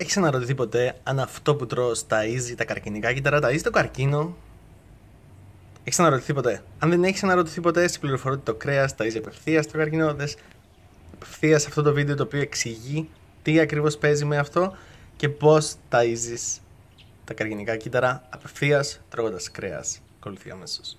Έχεις αναρωτηθεί ποτέ αν αυτό που τρώω ταΐζει τα καρκινικά κύτταρα, ταΐζει το καρκίνο; Έχεις αναρωτηθεί ποτέ; Αν δεν έχεις αναρωτηθεί ποτέ, σε πληροφορώ ότι το κρέας ταΐζει απευθείας το καρκίνο. Δες απευθείας αυτό το βίντεο το οποίο εξηγεί τι ακριβώς παίζει με αυτό και πώς ταΐζει τα καρκινικά κύτταρα απευθείας τρώγοντας κρέας. Ακολουθεί αμέσως.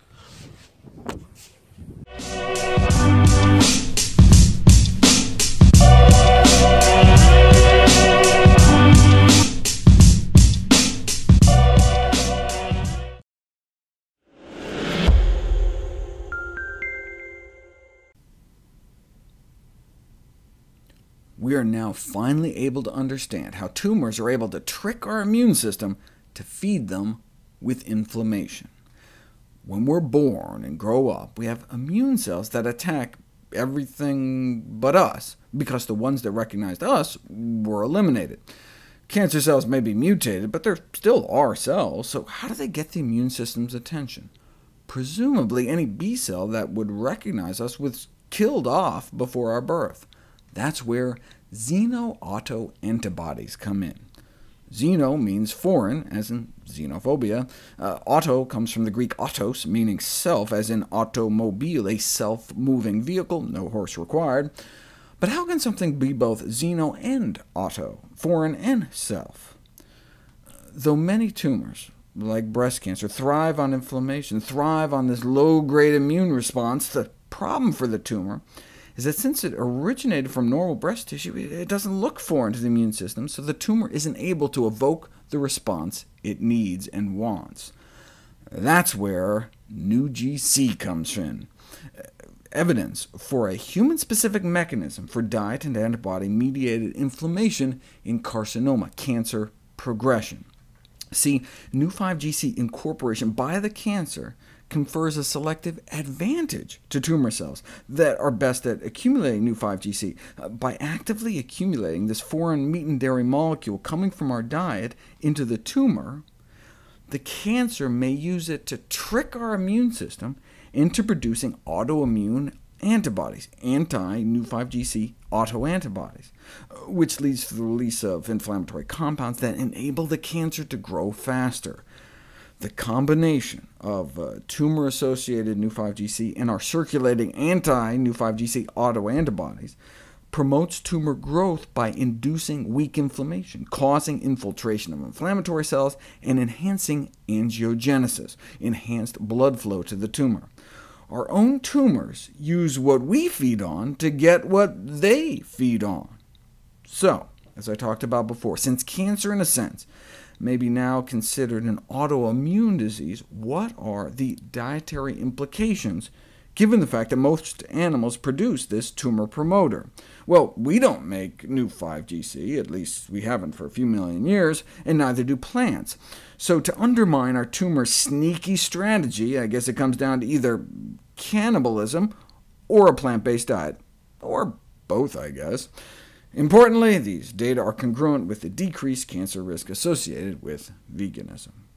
We are now finally able to understand how tumors are able to trick our immune system to feed them with inflammation. When we're born and grow up, we have immune cells that attack everything but us, because the ones that recognized us were eliminated. Cancer cells may be mutated, but they're still our cells, so how do they get the immune system's attention? Presumably any B cell that would recognize us was killed off before our birth. That's where xeno-auto antibodies come in. Xeno means foreign, as in xenophobia. Uh, auto comes from the Greek autos, meaning self, as in automobile, a self-moving vehicle, no horse required. But how can something be both xeno and auto, foreign and self? Though many tumors, like breast cancer, thrive on inflammation, thrive on this low-grade immune response, the problem for the tumor is that since it originated from normal breast tissue, it doesn't look foreign to the immune system, so the tumor isn't able to evoke the response it needs and wants. That's where NuGC comes in. Evidence for a human-specific mechanism for diet and antibody-mediated inflammation in carcinoma, cancer progression. See, Neu5Gc incorporation by the cancer confers a selective advantage to tumor cells that are best at accumulating Neu5Gc. Uh, by actively accumulating this foreign meat and dairy molecule coming from our diet into the tumor, the cancer may use it to trick our immune system into producing autoimmune antibodies, anti-Neu5Gc autoantibodies, which leads to the release of inflammatory compounds that enable the cancer to grow faster. The combination of uh, tumor-associated Neu5Gc and our circulating anti-Neu5Gc autoantibodies promotes tumor growth by inducing weak inflammation, causing infiltration of inflammatory cells, and enhancing angiogenesis, enhanced blood flow to the tumor. Our own tumors use what we feed on to get what they feed on. So, as I talked about before, since cancer, in a sense, may be now considered an autoimmune disease, what are the dietary implications, given the fact that most animals produce this tumor promoter? Well, we don't make Neu5Gc, at least we haven't for a few million years, and neither do plants. So to undermine our tumor's sneaky strategy, I guess it comes down to either cannibalism or a plant-based diet, or both, I guess. Importantly, these data are congruent with the decreased cancer risk associated with veganism.